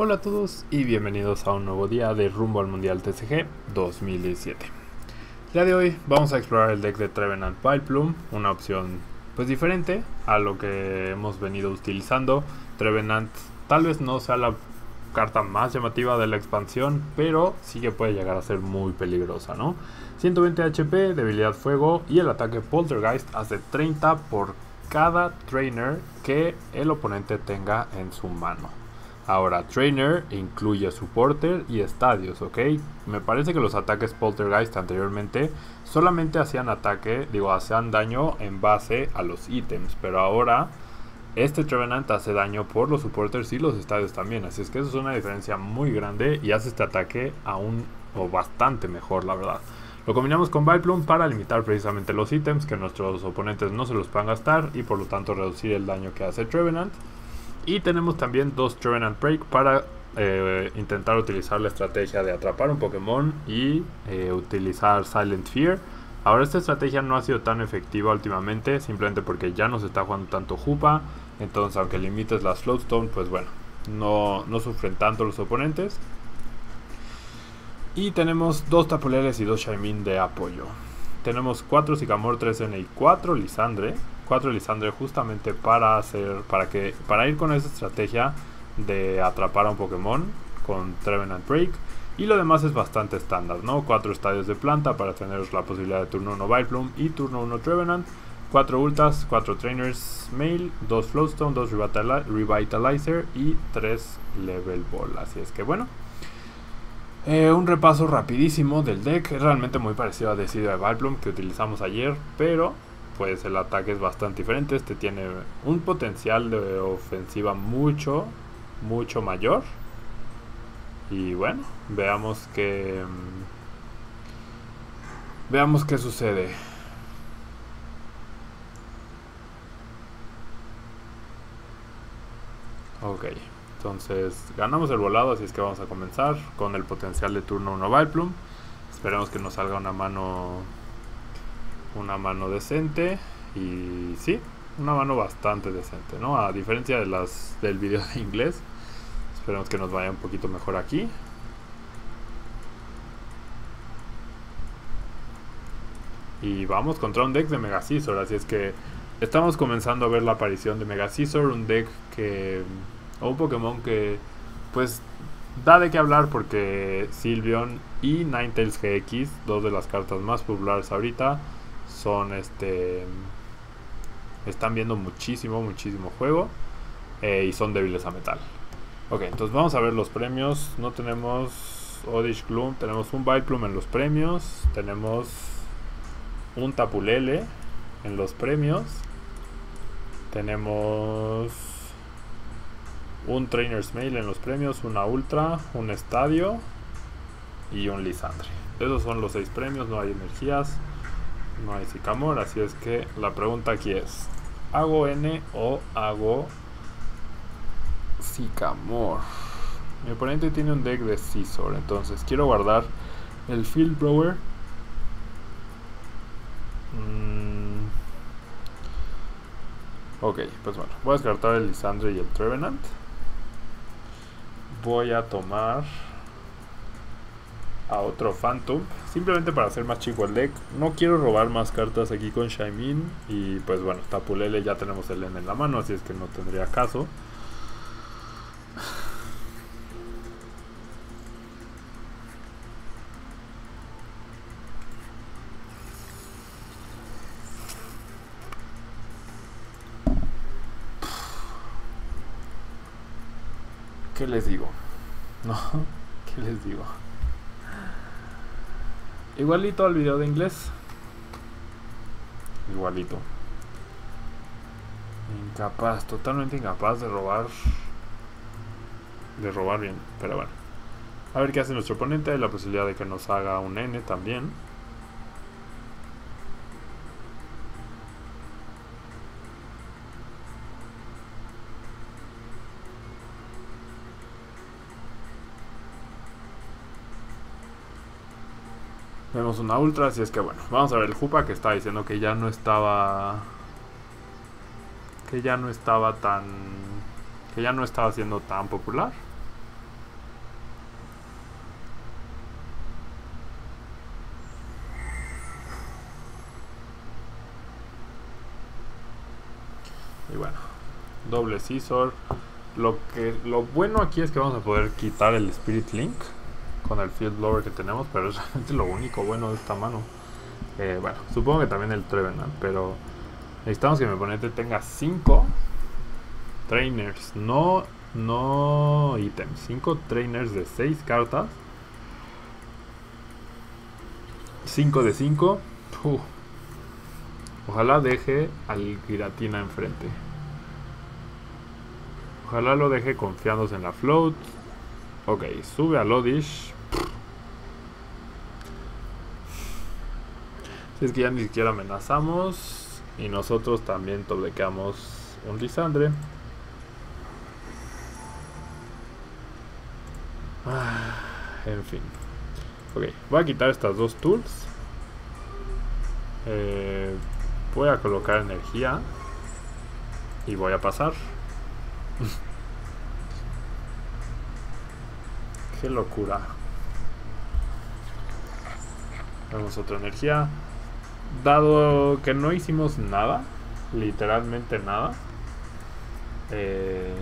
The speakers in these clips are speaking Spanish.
Hola a todos y bienvenidos a un nuevo día de Rumbo al Mundial TCG 2017. El día de hoy vamos a explorar el deck de Trevenant Vileplume, una opción pues diferente a lo que hemos venido utilizando. Trevenant tal vez no sea la carta más llamativa de la expansión, pero sí que puede llegar a ser muy peligrosa, ¿no? 120 HP, debilidad fuego y el ataque Poltergeist hace 30 por cada trainer que el oponente tenga en su mano. Ahora, Trainer incluye Supporter y Estadios, ¿ok? Me parece que los ataques Poltergeist anteriormente solamente hacían ataque, digo, hacían daño en base a los ítems, pero ahora este Trevenant hace daño por los Supporters y los Estadios también, así es que eso es una diferencia muy grande y hace este ataque aún o bastante mejor, la verdad. Lo combinamos con Vileplume para limitar precisamente los ítems, que nuestros oponentes no se los puedan gastar y por lo tanto reducir el daño que hace Trevenant. Y tenemos también dos Trevenant Break para eh, intentar utilizar la estrategia de atrapar un Pokémon y eh, utilizar Silent Fear. Ahora esta estrategia no ha sido tan efectiva últimamente, simplemente porque ya no se está jugando tanto Jupa. Entonces aunque limites las Floatstone, pues bueno, no, no sufren tanto los oponentes. Y tenemos dos Tapuleles y dos Shaimin de apoyo. Tenemos 4 Sycamore 3N y 4 Lisandre. 4 Lisandre justamente para hacer para que para ir con esa estrategia de atrapar a un Pokémon con Trevenant Break y lo demás es bastante estándar, ¿no? 4 estadios de planta para tener la posibilidad de turno 1 Vileplume y turno 1 Trevenant, 4 ultas, 4 trainers mail, 2 Flowstone, 2 Revitalizer y 3 Level Ball. Así es que bueno, eh, un repaso rapidísimo del deck, es realmente muy parecido a Decidio de Vileplume que utilizamos ayer, pero pues el ataque es bastante diferente. Este tiene un potencial de ofensiva mucho, mucho mayor. Y bueno, veamos que... Mm, veamos qué sucede. Ok, entonces ganamos el volado, así es que vamos a comenzar con el potencial de turno 1 Vileplume. Esperemos que nos salga una mano una mano decente y sí, una mano bastante decente, ¿no? A diferencia de las del video de inglés. Esperemos que nos vaya un poquito mejor aquí. Y vamos contra un deck de Mega Scizor, así es que estamos comenzando a ver la aparición de Mega Scizor, un deck que o un Pokémon que pues da de qué hablar porque Sylveon y Ninetales GX, dos de las cartas más populares ahorita, son este están viendo muchísimo muchísimo juego eh, y son débiles a metal. Ok entonces vamos a ver los premios. No tenemos Odish Gloom tenemos un Vileplume en los premios tenemos un Tapulele en los premios tenemos un Trainer's Mail en los premios una Ultra un Estadio y un Lisandre. Esos son los seis premios no hay energías no hay Sycamore, así es que la pregunta aquí es, ¿hago N o hago Sycamore? Mi oponente tiene un deck de Scizor, entonces quiero guardar el Field Blower. Mm. Ok, pues bueno, voy a descartar el Lisandre y el Trevenant. Voy a tomar a otro Phantom, simplemente para hacer más chico el deck. No quiero robar más cartas aquí con Shaimin y pues bueno, Tapulele ya tenemos el N en la mano, así es que no tendría caso. ¿Qué les digo? No, ¿qué les digo? Igualito al video de inglés. Igualito. Incapaz, totalmente incapaz de robar. De robar bien, pero bueno. A ver qué hace nuestro oponente. Hay la posibilidad de que nos haga un N también. una ultra, así es que bueno, vamos a ver el Jupa que está diciendo que ya no estaba... Que ya no estaba tan... Que ya no estaba siendo tan popular. Y bueno, doble scissor. Lo, que, lo bueno aquí es que vamos a poder quitar el Spirit Link con el Field Blower que tenemos, pero es lo único bueno de esta mano. Eh, bueno, supongo que también el Trevenant, pero necesitamos que mi oponente tenga 5 trainers, no, no ítems, 5 trainers de 6 cartas. 5 de 5. Ojalá deje al Giratina enfrente. Ojalá lo deje confiándose en la float. Ok, sube a Lodish. Si es que ya ni siquiera amenazamos. Y nosotros también toblequeamos un Lisandre. Ah, en fin. Ok, voy a quitar estas dos tools. Eh, voy a colocar energía. Y voy a pasar. Qué locura. Vemos otra energía. Dado que no hicimos nada, literalmente nada. Eh,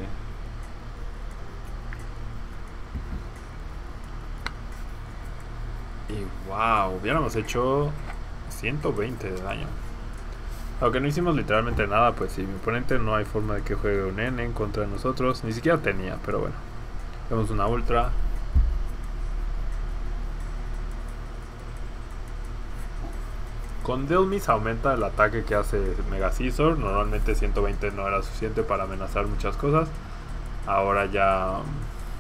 y wow, hubiéramos hecho 120 de daño. Aunque no hicimos literalmente nada, pues si mi oponente no hay forma de que juegue un N en contra de nosotros. Ni siquiera tenía, pero bueno. Vemos una ultra. Con Delmis aumenta el ataque que hace Mega Scizor. Normalmente 120 no era suficiente para amenazar muchas cosas. Ahora ya,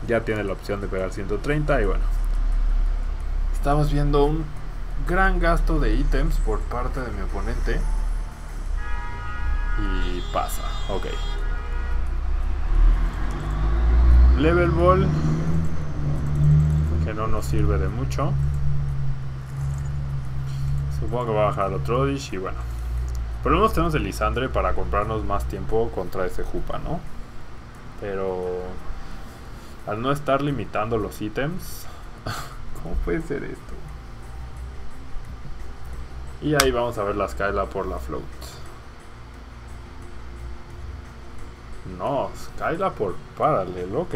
ya tiene la opción de pegar 130 y bueno. Estamos viendo un gran gasto de ítems por parte de mi oponente. Y pasa, ok. Level Ball, que no nos sirve de mucho. Supongo que va a bajar otro dish y bueno. Por lo menos tenemos el Lisandre para comprarnos más tiempo contra ese Jupa, ¿no? Pero al no estar limitando los ítems, ¿cómo puede ser esto? Y ahí vamos a ver la Skyla por la float. No, Skyla por Parallel, ok.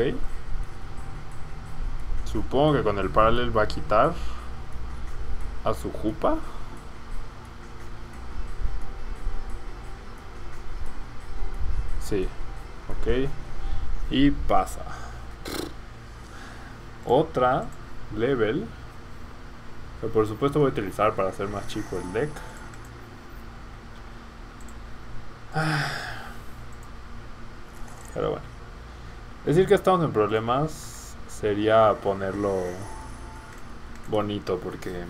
Supongo que con el Parallel va a quitar a su Jupa. Sí, ok. Y pasa. Otra level. Que por supuesto voy a utilizar para hacer más chico el deck. Pero bueno. Decir que estamos en problemas sería ponerlo bonito porque...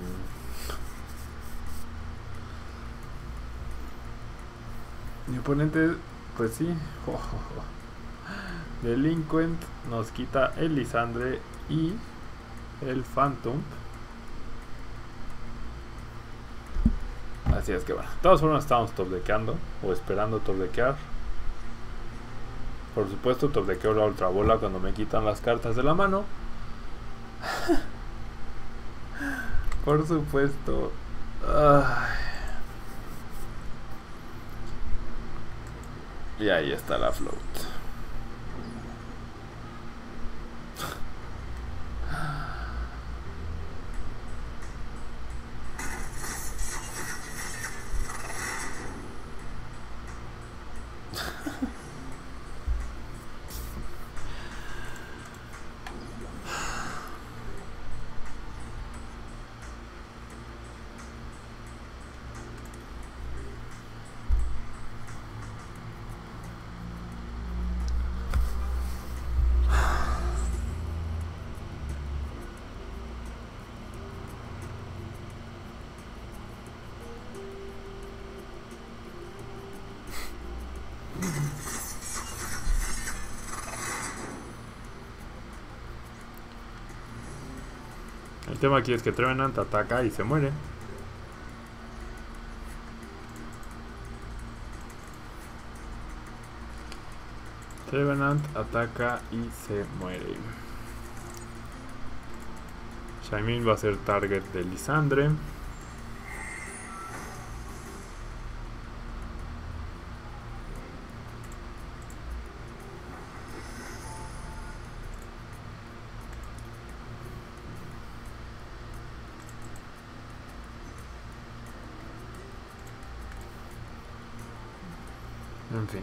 Mi oponente, pues sí. Delinquent nos quita el Lisandre y el Phantom. Así es que bueno, de todas formas estamos topdequeando o esperando topdequear. Por supuesto, topdequeo la ultra bola cuando me quitan las cartas de la mano. Por supuesto. Y ahí está la float. El tema aquí es que Trevenant ataca y se muere. Trevenant ataca y se muere. Shaimin va a ser target de Lisandre. En fin.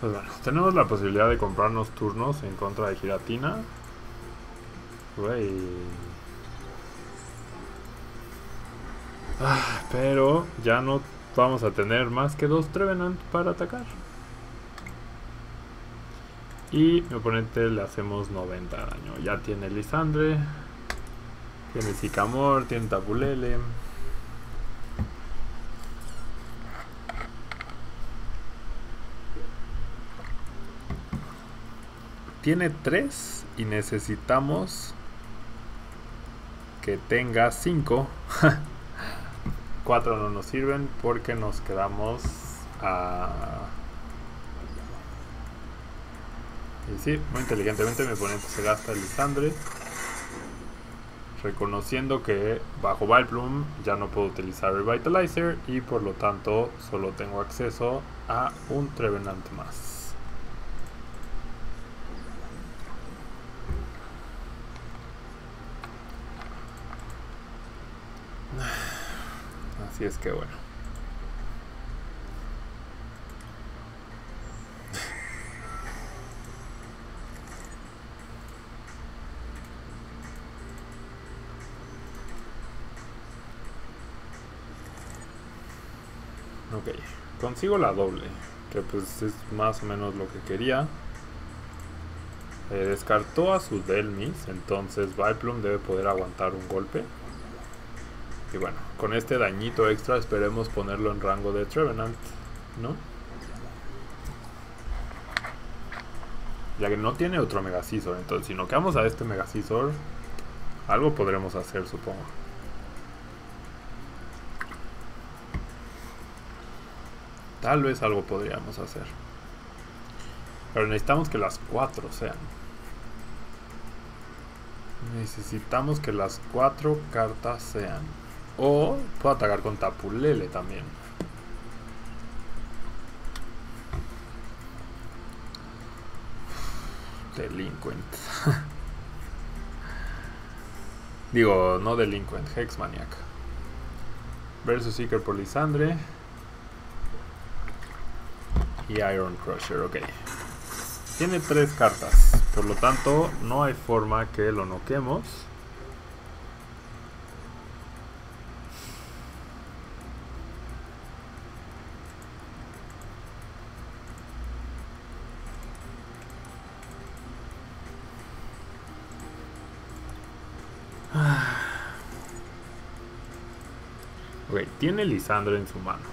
Pues bueno, tenemos la posibilidad de comprarnos turnos en contra de Giratina. Ah, pero ya no vamos a tener más que dos Trevenant para atacar. Y mi oponente le hacemos 90 daño. Ya tiene Lisandre. Tiene Sicamor, tiene Tabulele. Tiene 3 y necesitamos que tenga 5. 4 no nos sirven porque nos quedamos a... Y sí, muy inteligentemente mi oponente se gasta el Lisandre. Reconociendo que bajo Vileplume ya no puedo utilizar Revitalizer y por lo tanto solo tengo acceso a un Trevenant más. Así es que bueno. Ok, consigo la doble, que pues es más o menos lo que quería. Eh, descartó a su Delmis, entonces Viplum debe poder aguantar un golpe. Y bueno, con este dañito extra esperemos ponerlo en rango de Trevenant, ¿no? Ya que no tiene otro Megacisor, entonces si no quedamos a este Megacisor, algo podremos hacer, supongo. Tal vez algo podríamos hacer. Pero necesitamos que las cuatro sean. Necesitamos que las cuatro cartas sean. O puedo atacar con Tapulele también. Delinquent. Digo, no Delinquent, Hexmaniac. Versus Seeker por Lisandre. Y Iron Crusher, ok. Tiene tres cartas, por lo tanto no hay forma que lo noquemos. Tiene Lisandro en su mano.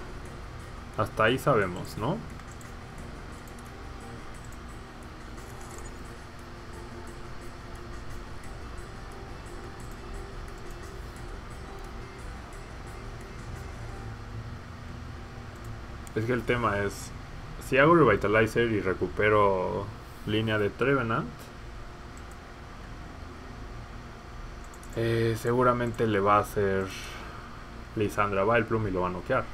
Hasta ahí sabemos, ¿no? Es que el tema es, si hago Revitalizer y recupero línea de Trevenant, eh, seguramente le va a hacer Lisandra Vileplume y lo va a noquear.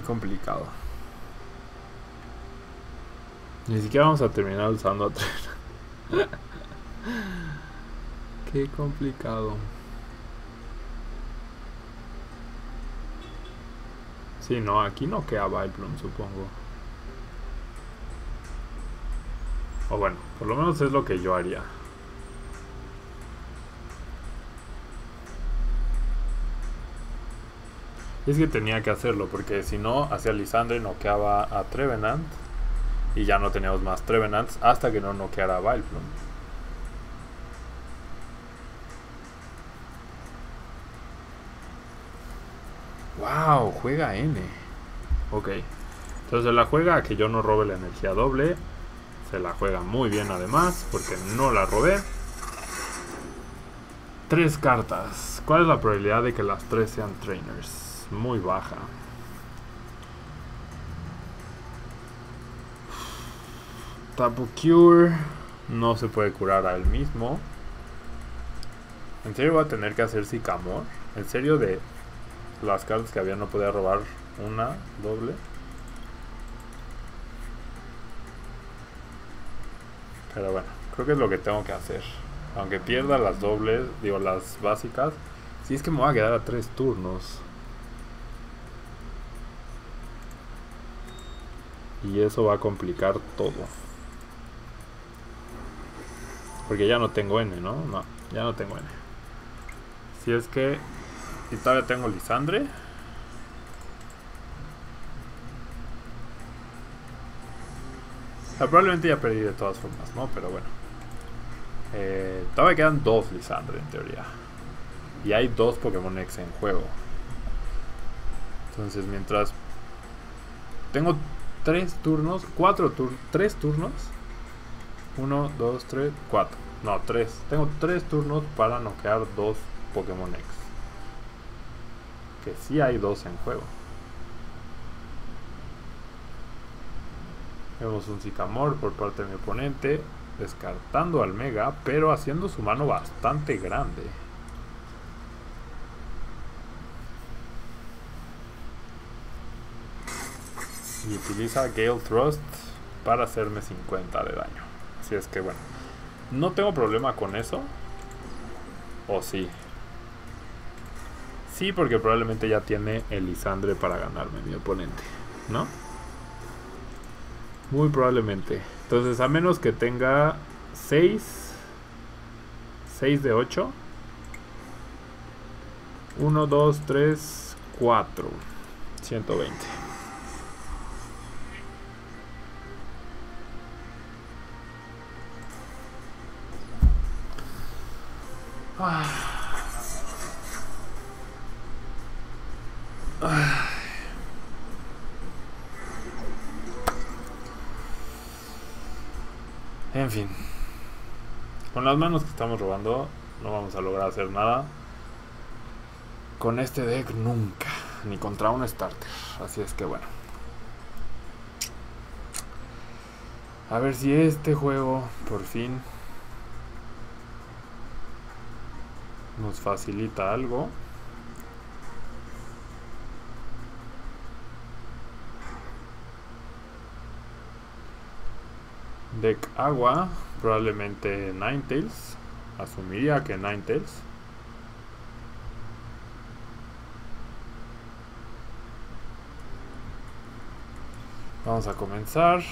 Complicado. Ni siquiera vamos a terminar usando a tren. Qué complicado. Sí, no, aquí no queda Viplum, supongo. O bueno, por lo menos es lo que yo haría. Es que tenía que hacerlo, porque si no, hacía Lisandre noqueaba a Trevenant. Y ya no teníamos más Trevenants hasta que no noqueara a Vileplume. ¡Wow! Juega N. Ok. Entonces la juega a que yo no robe la energía doble. Se la juega muy bien además, porque no la robé. Tres cartas. ¿Cuál es la probabilidad de que las tres sean trainers? Muy baja. Tapu Cure no se puede curar a él mismo. ¿En serio voy a tener que hacer Sicamor? ¿En serio de las cartas que había no podía robar una doble? Pero bueno, creo que es lo que tengo que hacer. Aunque pierda las dobles, digo las básicas. Si es que me voy a quedar a tres turnos. Y eso va a complicar todo. Porque ya no tengo N, ¿no? No, ya no tengo N. Si es que... Y todavía tengo Lisandre. probablemente ya perdí de todas formas, ¿no? Pero bueno. Eh, todavía quedan dos Lisandre en teoría. Y hay dos Pokémon X en juego. Entonces mientras... Tengo tres turnos, cuatro turnos, tres turnos 1, 2, 3, 4. No, 3. Tengo 3 turnos para noquear 2 Pokémon X. Que sí hay 2 en juego. Vemos un Sycamore por parte de mi oponente. Descartando al Mega, pero haciendo su mano bastante grande. Y utiliza Gale Thrust para hacerme 50 de daño. Así es que bueno. No tengo problema con eso. ¿O sí? Sí, porque probablemente ya tiene Elisandre para ganarme mi oponente. ¿No? Muy probablemente. Entonces, a menos que tenga 6. 6 de 8. 1, 2, 3, 4. 120. Las manos que estamos robando no vamos a lograr hacer nada. Con este deck nunca. Ni contra un starter. Así es que bueno. A ver si este juego por fin nos facilita algo. Deck agua, probablemente Ninetales. Asumiría que Ninetales. Vamos a comenzar.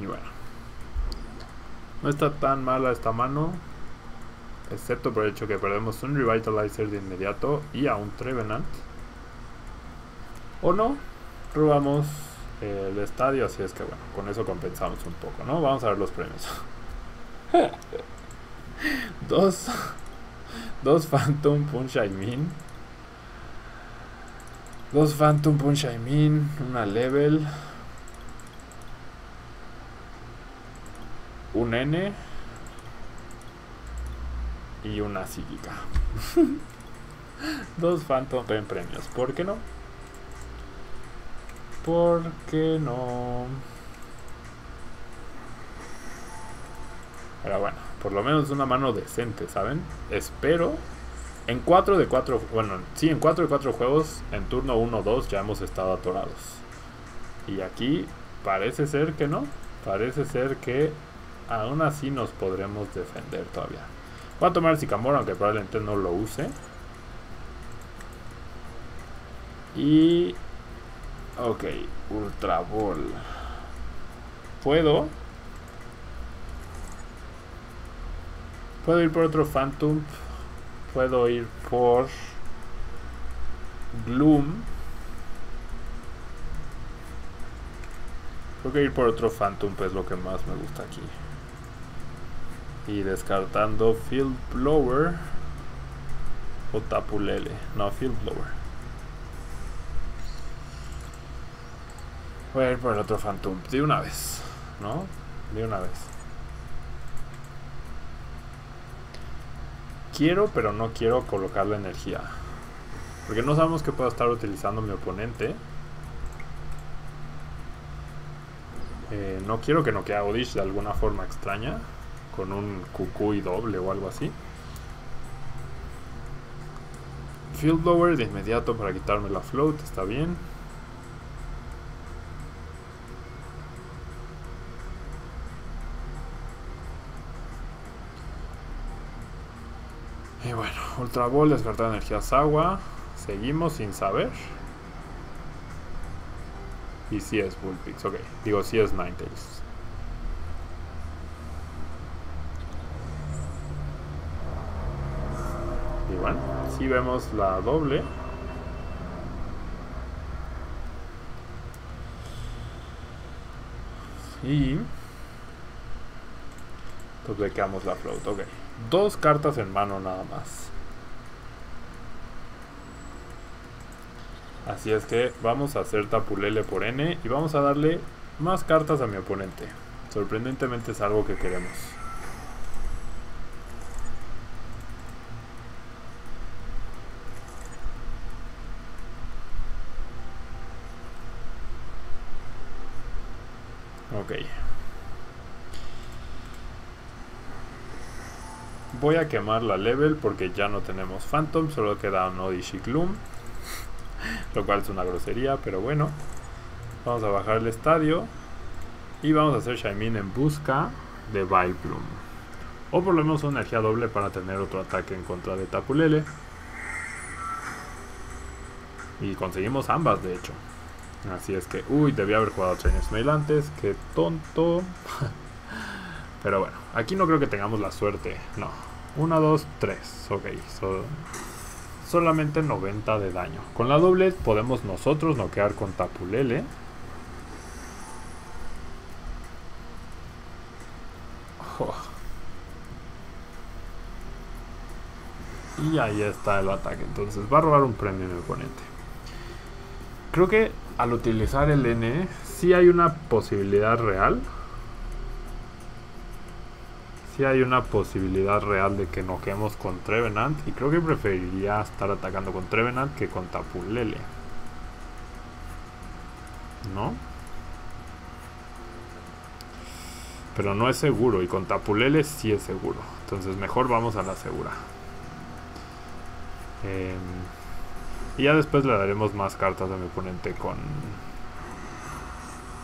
Y bueno. No está tan mala esta mano. Excepto por el hecho que perdemos un Revitalizer de inmediato y a un Trevenant. O no, robamos el estadio, así es que bueno, con eso compensamos un poco, ¿no? Vamos a ver los premios. dos, dos Phantom Punch. Dos Phantom Punch una level. Un N y una psíquica. Dos Phantom en premios, ¿por qué no? ¿Por qué no? Pero bueno, por lo menos una mano decente, ¿saben? Espero. En 4 de 4, bueno, sí, en 4 de 4 juegos, en turno 1 2 ya hemos estado atorados. Y aquí parece ser que no. Parece ser que aún así nos podremos defender todavía. Voy a tomar el Sicamor, aunque probablemente no lo use. Y... Ok, Ultra Ball. Puedo... Puedo ir por otro Phantom. Puedo ir por... Gloom. Creo que ir por otro Phantom es lo que más me gusta aquí. Y descartando Field Blower o Tapulele. No, Field Blower. Voy a ir por el otro Phantom. De una vez. ¿No? De una vez. Quiero, pero no quiero colocar la energía. Porque no sabemos qué pueda estar utilizando mi oponente. Eh, no quiero que noquee a Odish de alguna forma extraña. Con un y doble o algo así. Field Blower de inmediato para quitarme la float, está bien. Ultra Ball, descartar energías agua. Seguimos sin saber. Y si es Bullpix, ok. Digo, si es Ninetales. Y bueno, si vemos la doble. Y quedamos la float, ok. Dos cartas en mano nada más. Así es que vamos a hacer tapulele por N y vamos a darle más cartas a mi oponente. Sorprendentemente es algo que queremos. Ok. Voy a quemar la level porque ya no tenemos Phantom, solo queda un Odishi Gloom. Lo cual es una grosería, pero bueno. Vamos a bajar el estadio. Y vamos a hacer Shaimin en busca de Vileplume. O por lo menos una energía doble para tener otro ataque en contra de Tapulele. Y conseguimos ambas, de hecho. Así es que, uy, debía haber jugado Trainers Mail antes. Qué tonto. Pero bueno, aquí no creo que tengamos la suerte. No, 1, 2, 3. Ok, solamente 90 de daño. Con la doble podemos nosotros noquear con Tapulele. Y ahí está el ataque. Entonces va a robar un premio mi oponente. Creo que al utilizar el N, sí hay una posibilidad real hay una posibilidad real de que noquemos con Trevenant. Y creo que preferiría estar atacando con Trevenant que con Tapulele. ¿No? Pero no es seguro. Y con Tapulele sí es seguro. Entonces mejor vamos a la segura. Em, y ya después le daremos más cartas a mi oponente con...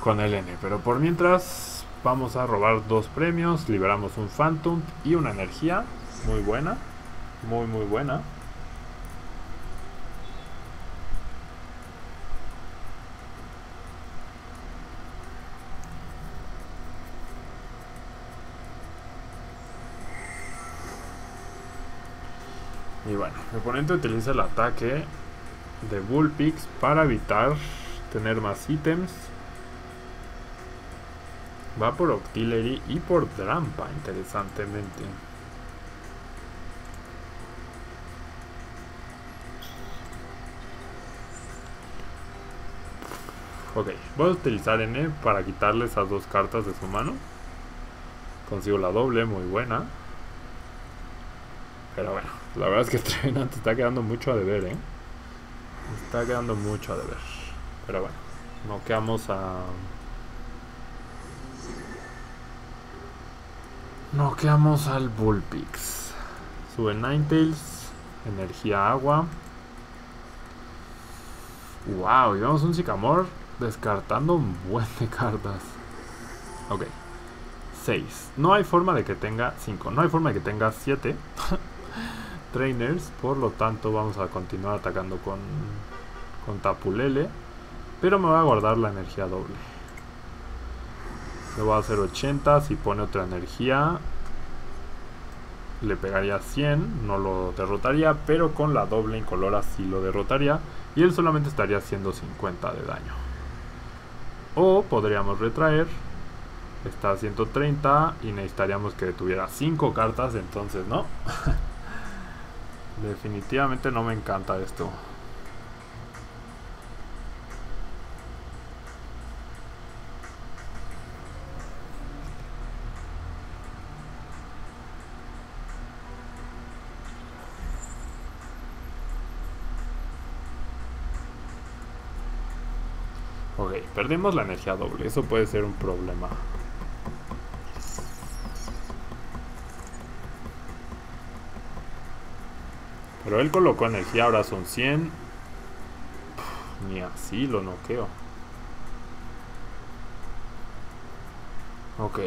Con el N. Pero por mientras Vamos a robar dos premios, liberamos un Phantom y una energía. Muy buena, muy muy buena. Y bueno, el oponente utiliza el ataque de Bullpix para evitar tener más ítems Va por Octillery y por Drampa, interesantemente. Ok, voy a utilizar N para quitarle esas dos cartas de su mano. Consigo la doble, muy buena. Pero bueno, la verdad es que Trevenant está quedando mucho a deber, ¿eh? Está quedando mucho a deber. Pero bueno, no quedamos a Noqueamos al Bullpix. Sube Ninetales. Energía agua. Wow, llevamos un Sycamore descartando un buen de cartas. Ok. 6. No hay forma de que tenga 5. No hay forma de que tenga 7 trainers. Por lo tanto, vamos a continuar atacando con, con Tapulele. Pero me voy a guardar la energía doble. Le voy a hacer 80. Si pone otra energía, le pegaría 100. No lo derrotaría. Pero con la doble incolora sí lo derrotaría. Y él solamente estaría haciendo 50 de daño. O podríamos retraer Está a 130 y necesitaríamos que tuviera 5 cartas, entonces no. Definitivamente no me encanta esto. Ok, perdimos la energía doble. Eso puede ser un problema. Pero él colocó energía, ahora son 100. ni así lo noqueo. Ok.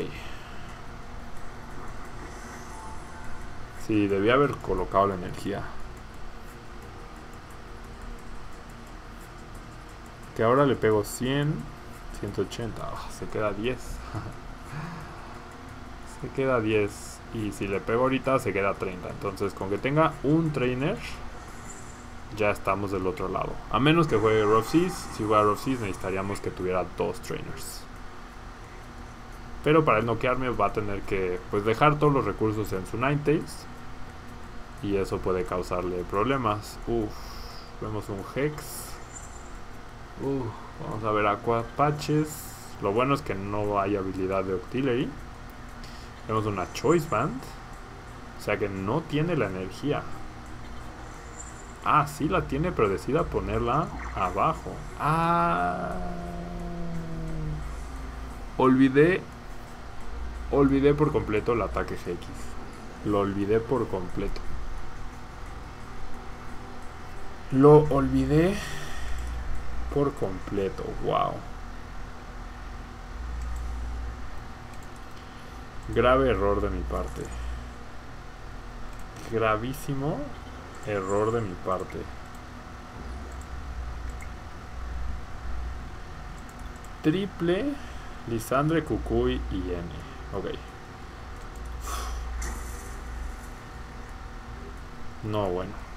Sí, debía haber colocado la energía. Que ahora le pego 100, 180. Ah, se queda 10. se queda 10. Y si le pego ahorita se queda 30. Entonces con que tenga un trainer ya estamos del otro lado. A menos que juegue Rough Seas. Si juega Rough Seas necesitaríamos que tuviera dos trainers. Pero para noquearme va a tener que pues dejar todos los recursos en su Ninetales. Y eso puede causarle problemas. Uf, vemos un Hex. Vamos a ver Aqua Patches. Lo bueno es que no hay habilidad de Octillery. Tenemos una Choice Band. O sea que no tiene la energía. Ah, sí la tiene, pero decida ponerla abajo. Ah. Olvidé. Olvidé por completo el ataque GX. Lo olvidé por completo. Lo olvidé por completo. Wow. Grave error de mi parte. Gravísimo error de mi parte. Triple Lisandre, Cucuy y N. Ok. No, bueno.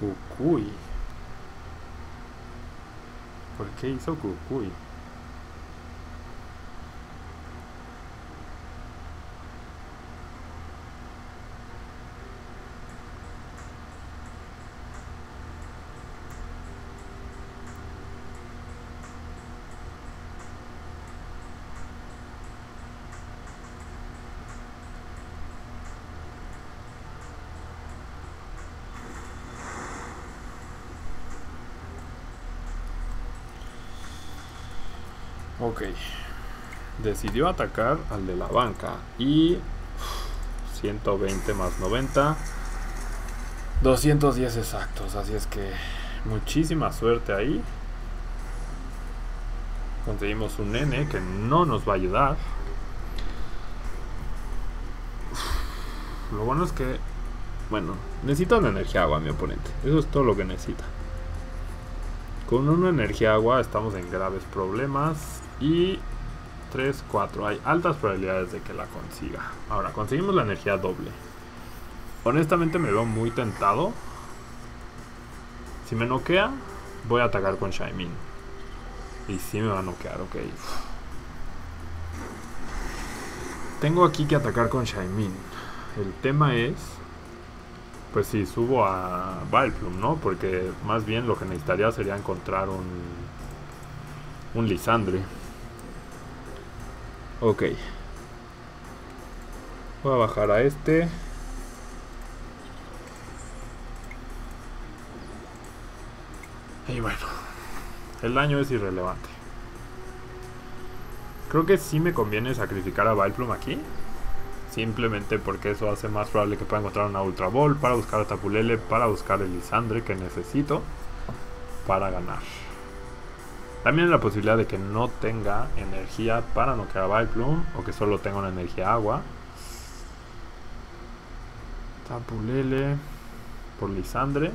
Cucuy. ¿Por qué hizo Cucuy? Ok. Decidió atacar al de la banca. Y 120 más 90. 210 exactos. Así es que muchísima suerte ahí. Conseguimos un nene que no nos va a ayudar. Lo bueno es que, bueno, necesita una energía agua mi oponente. Eso es todo lo que necesita. Con una energía agua estamos en graves problemas. Y 3, 4. Hay altas probabilidades de que la consiga. Ahora, conseguimos la energía doble. Honestamente me veo muy tentado. Si me noquea, voy a atacar con Shaimin. Y si me va a noquear, ok. Tengo aquí que atacar con Shaimin. El tema es... Pues si subo a Vileplume, ¿no? Porque más bien lo que necesitaría sería encontrar un... Un Lisandre. Ok. Voy a bajar a este. Y bueno, el daño es irrelevante. Creo que sí me conviene sacrificar a Vileplume aquí. Simplemente porque eso hace más probable que pueda encontrar una Ultra Ball para buscar a Tapulele, para buscar el Lisandre que necesito para ganar. También la posibilidad de que no tenga energía para no a Vileplume o que solo tenga una energía agua. Tapulele por Lisandre.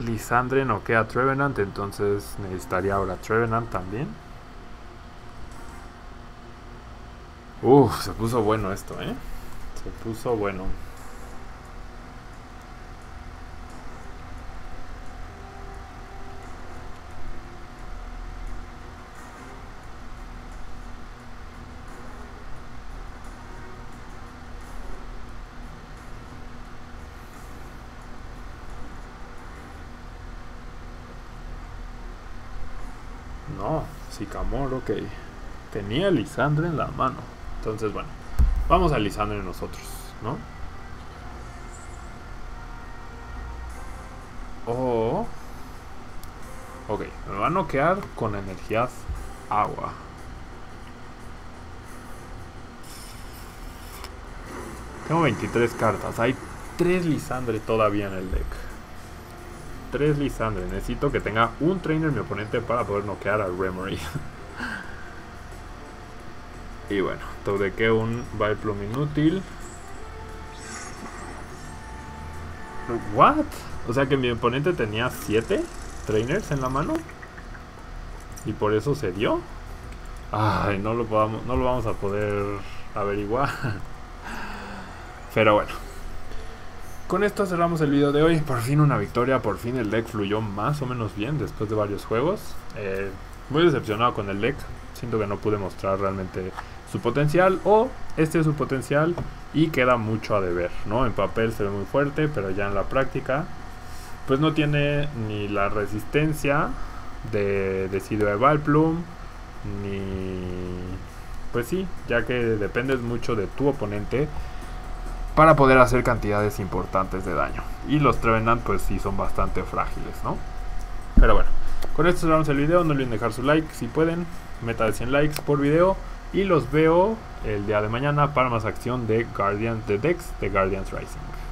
Lisandre no queda Trevenant, entonces necesitaría ahora Trevenant también. Uf, se puso bueno esto, ¿eh? Se puso bueno. No, Sicamor, ok. Tenía Lisandre en la mano. Entonces, bueno, vamos a Lisandre nosotros, ¿no? Oh. Ok, me va a noquear con energías agua. Tengo 23 cartas. Hay 3 Lisandre todavía en el deck. 3 Lisandre. Necesito que tenga un trainer mi oponente para poder noquear a Remory. y bueno, que un Viplum inútil. ¿What? O sea que mi oponente tenía 7 trainers en la mano. Y por eso se dio. Ay, no lo, podamos, no lo vamos a poder averiguar. Pero bueno. Con esto cerramos el video de hoy. Por fin una victoria, por fin el deck fluyó más o menos bien después de varios juegos. Eh, muy decepcionado con el deck. Siento que no pude mostrar realmente su potencial o este es su potencial y queda mucho a deber, ¿no? En papel se ve muy fuerte, pero ya en la práctica pues no tiene ni la resistencia de Decidio de Valplum ni pues sí, ya que dependes mucho de tu oponente para poder hacer cantidades importantes de daño. Y los Trevenant pues sí son bastante frágiles, ¿no? Pero bueno, con esto cerramos el video, no olviden dejar su like si pueden, meta de 100 likes por video y los veo el día de mañana para más acción de Guardians de Dex de Guardians Rising.